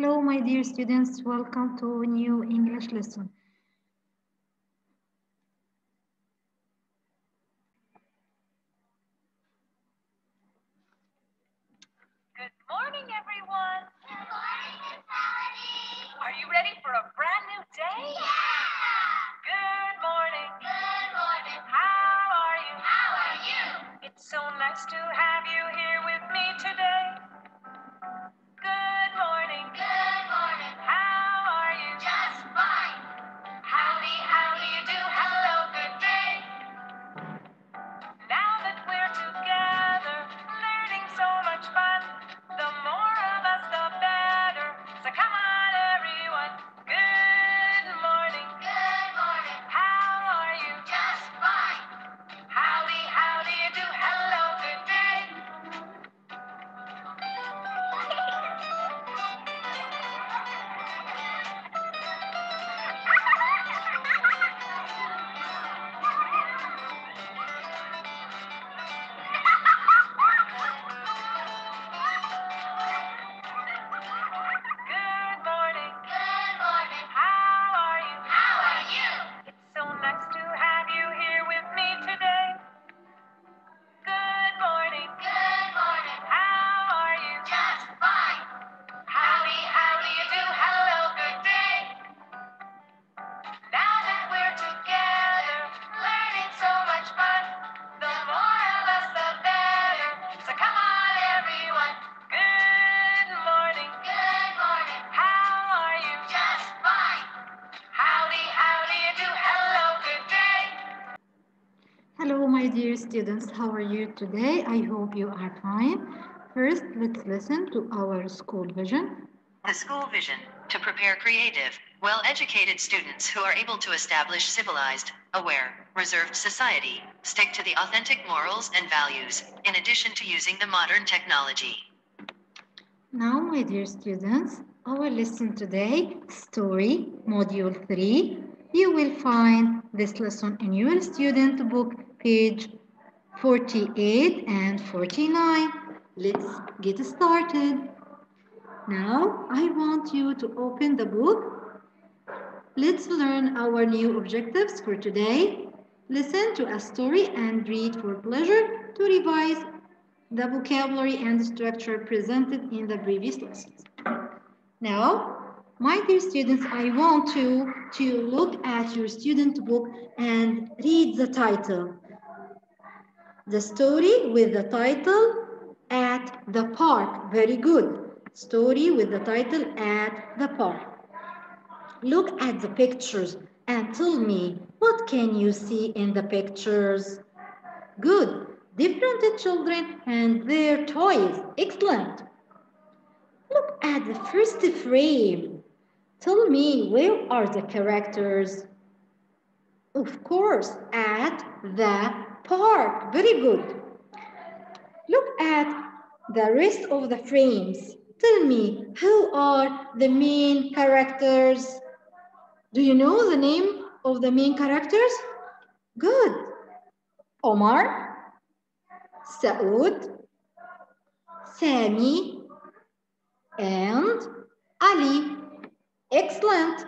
Hello, my dear students. Welcome to a new English lesson. Good morning, everyone. Good morning, Miss Are you ready for a brand new day? Yeah. Good morning. Good morning. How are you? How are you? It's so nice to have dear students. How are you today? I hope you are fine. First, let's listen to our school vision. The school vision to prepare creative, well educated students who are able to establish civilized, aware, reserved society, stick to the authentic morals and values, in addition to using the modern technology. Now, my dear students, our lesson today, Story, Module 3. You will find this lesson in your student book, page 48 and 49. Let's get started. Now, I want you to open the book. Let's learn our new objectives for today. Listen to a story and read for pleasure to revise the vocabulary and structure presented in the previous lessons. Now, my dear students, I want you to look at your student book and read the title. The story with the title At the Park. Very good. Story with the title At the Park. Look at the pictures and tell me what can you see in the pictures? Good. Different children and their toys. Excellent. Look at the first frame. Tell me where are the characters? Of course, at the park. Very good. Look at the rest of the frames. Tell me who are the main characters? Do you know the name of the main characters? Good. Omar, Saud, Sami, and Ali. Excellent.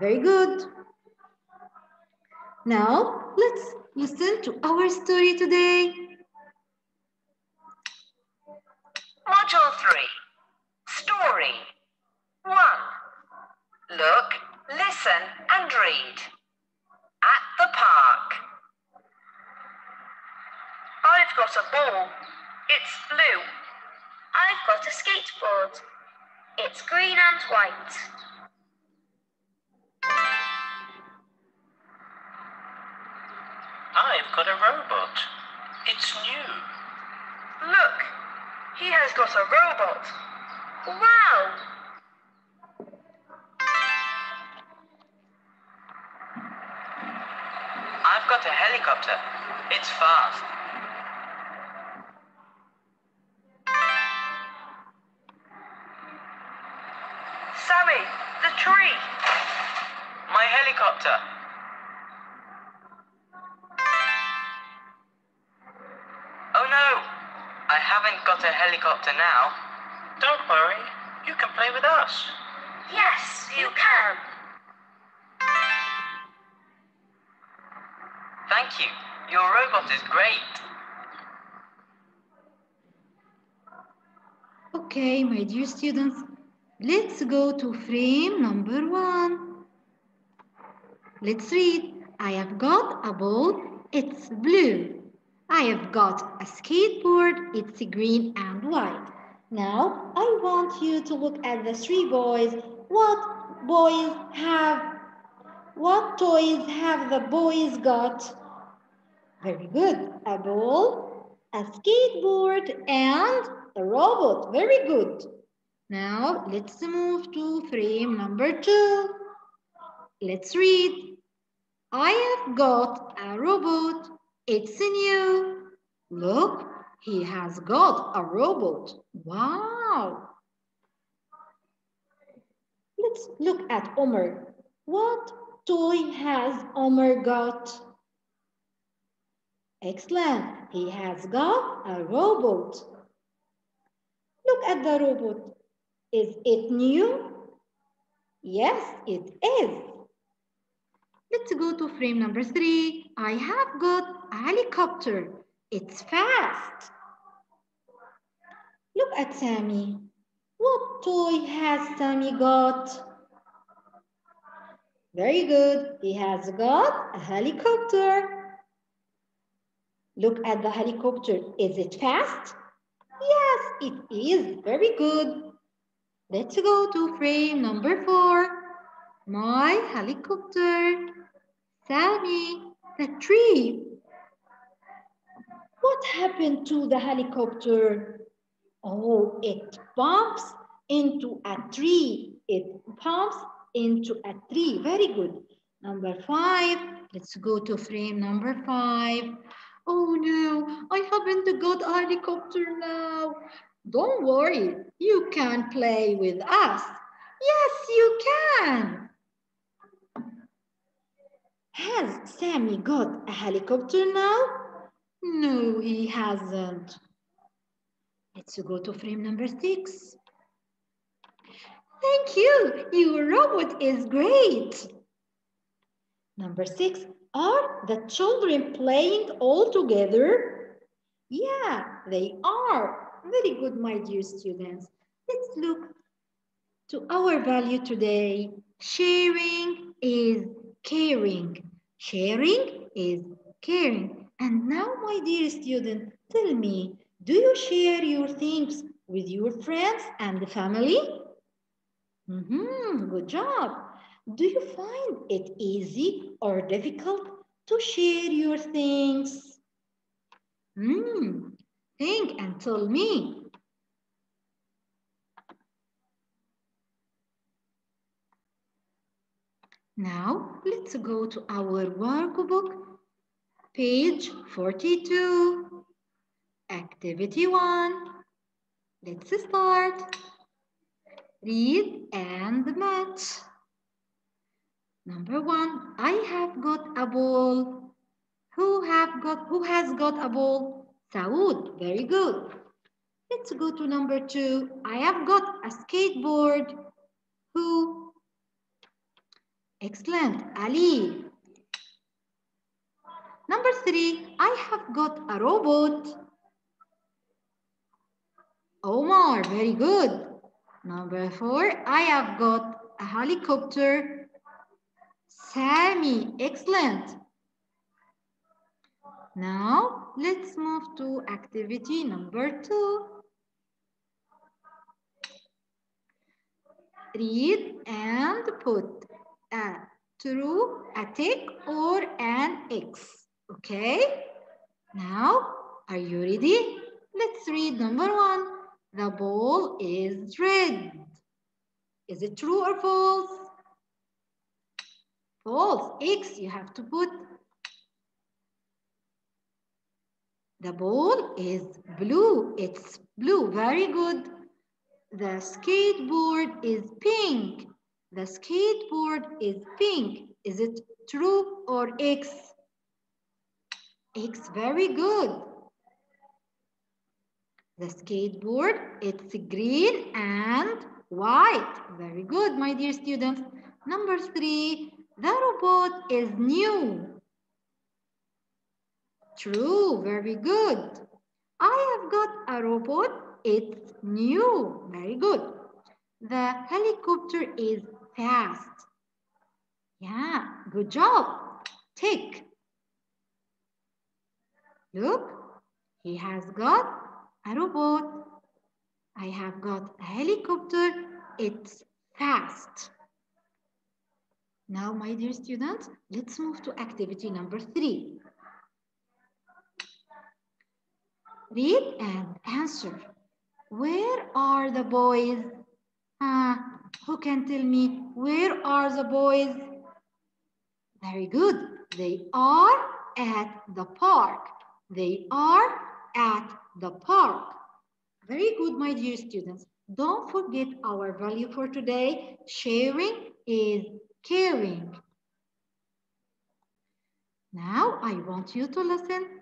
Very good. Now, let's listen to our story today. Module 3 Story 1. Look, listen, and read. At the park. I've got a ball. It's blue. I've got a skateboard. It's green and white. Got a robot. It's new. Look, he has got a robot. Wow! I've got a helicopter. It's fast. Sammy, the tree. My helicopter. Got a helicopter now. Don't worry, You can play with us. Yes, you can. Thank you. Your robot is great. Okay, my dear students, let's go to frame number one. Let's read. I have got a ball, it's blue. I have got a skateboard, it's green and white. Now, I want you to look at the three boys. What boys have, what toys have the boys got? Very good. A ball, a skateboard, and a robot. Very good. Now, let's move to frame number two. Let's read. I have got a robot. It's new. Look, he has got a robot. Wow. Let's look at Omar. What toy has Omar got? Excellent. He has got a robot. Look at the robot. Is it new? Yes, it is. Let's go to frame number three. I have got helicopter. It's fast. Look at Sammy. What toy has Sammy got? Very good. He has got a helicopter. Look at the helicopter. Is it fast? Yes, it is. Very good. Let's go to frame number four. My helicopter. Sammy, the tree. Happened to the helicopter? Oh, it bumps into a tree. It bumps into a tree. Very good. Number five. Let's go to frame number five. Oh no, I haven't got a helicopter now. Don't worry, you can play with us. Yes, you can. Has Sammy got a helicopter now? No, he hasn't. Let's go to frame number six. Thank you, your robot is great. Number six, are the children playing all together? Yeah, they are. Very good, my dear students. Let's look to our value today. Sharing is caring. Sharing is caring. And now, my dear student, tell me, do you share your things with your friends and the family? Mm-hmm, good job. Do you find it easy or difficult to share your things? Hmm, think and tell me. Now, let's go to our workbook, page 42, activity one. Let's start. Read and match. Number one, I have got a ball. Who have got who has got a ball? Saud, very good. Let's go to number two. I have got a skateboard. Who? Excellent, Ali. Number three, I have got a robot. Omar, very good. Number four, I have got a helicopter. Sammy, excellent. Now, let's move to activity number two. Read and put a true, a tick, or an X. Okay? Now, are you ready? Let's read number one. The ball is red. Is it true or false? False. X, you have to put. The ball is blue. It's blue. Very good. The skateboard is pink. The skateboard is pink. Is it true or X? X, very good. The skateboard, it's green and white. Very good, my dear students. Number three, the robot is new. True, very good. I have got a robot, it's new. Very good. The helicopter is fast. Yeah, good job. Tick. Look, he has got a robot. I have got a helicopter. It's fast. Now, my dear students, let's move to activity number three. Read and answer. Where are the boys? Uh, who can tell me where are the boys? Very good. They are at the park. They are at the park. Very good, my dear students. Don't forget our value for today. Sharing is caring. Now I want you to listen.